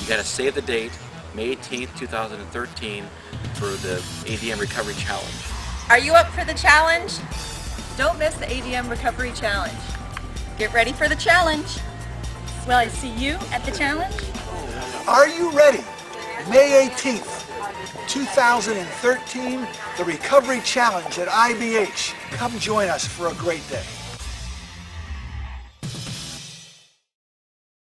You got to save the date, May 18th, 2013, for the ADM Recovery Challenge. Are you up for the challenge? Don't miss the ADM Recovery Challenge. Get ready for the challenge. Will I see you at the challenge? Are you ready? May 18th, 2013, the Recovery Challenge at IBH. Come join us for a great day.